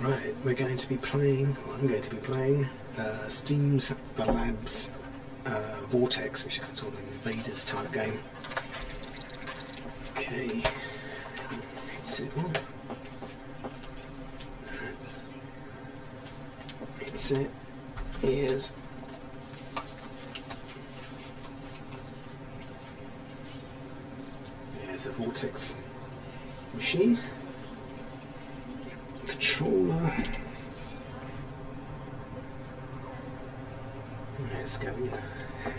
Right, we're going to be playing, well, I'm going to be playing uh, Steam's The Labs uh, Vortex, which is sort of an invaders type game. Okay, it's it on. Hits it, ears. There's a Vortex machine controller. Let's go in.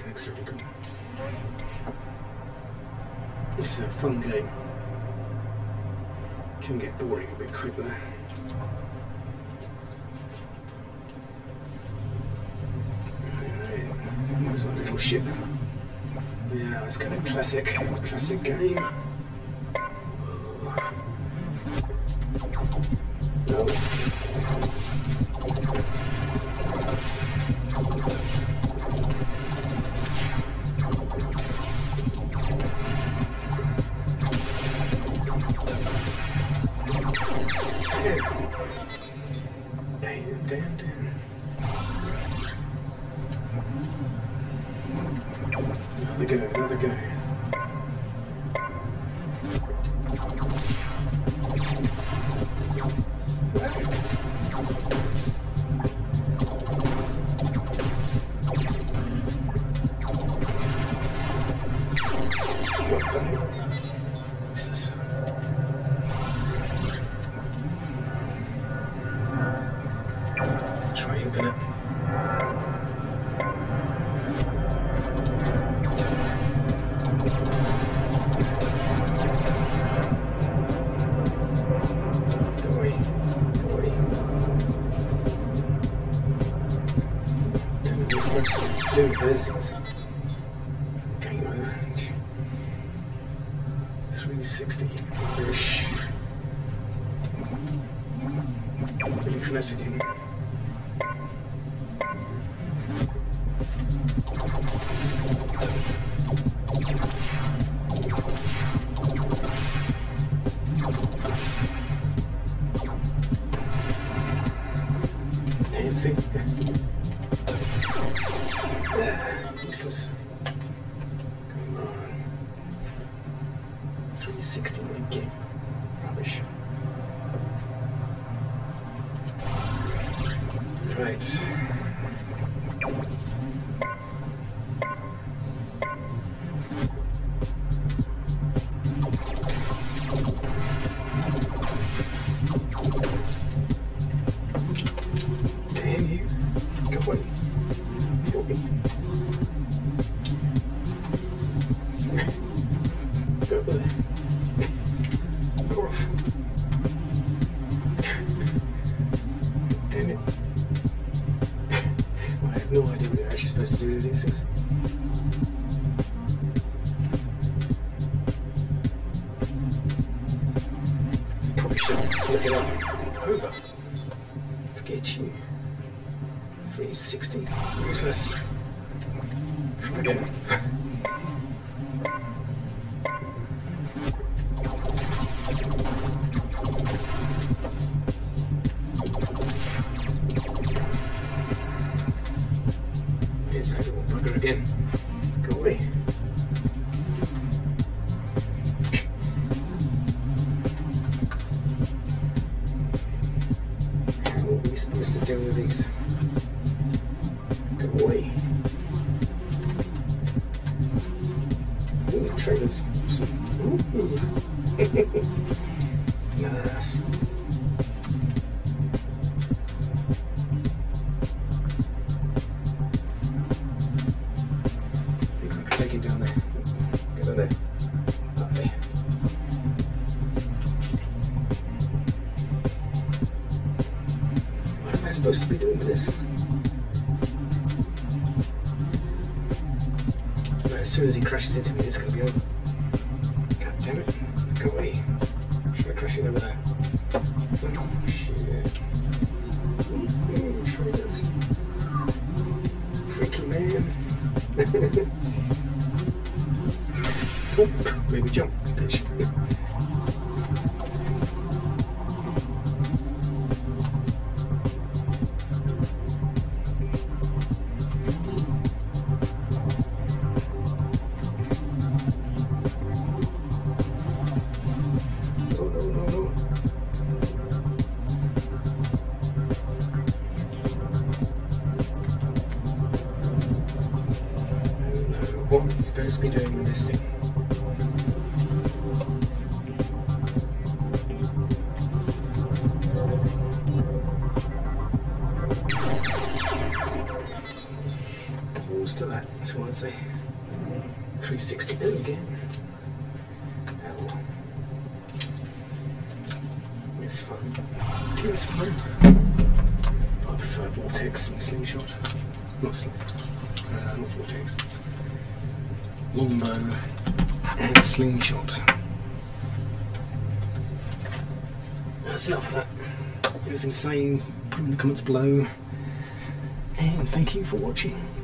Looks really good. This is a fun game. Can get boring a bit quick though. There's our little ship. Yeah, let's go to classic, classic game. Another go, another go. Try infinite. With this. Game over. 360 ish. Infinite again. Damn 360 again. Rubbish. Right. Damn you. Go away. Do with these things. Probably should look it up. Over. Forget you. 360. Useless. Try again. Here's that little bugger again. Go away. How are we supposed to with these? Go away. Ooh. Ooh. nice. What am I supposed to be doing with this? Right, as soon as he crashes into me, it's going to be over. God damn it. Go away. Should I crash it over there? Oh, shit. Not supposed to be doing with this thing. To that, that's what I'd say. 360 do again. It's fun. It's fun. I prefer Vortex and Slingshot. Not Sling. Uh, not Vortex. Longbow and Slingshot. That's enough of that. Anything to say, put in the comments below. And thank you for watching.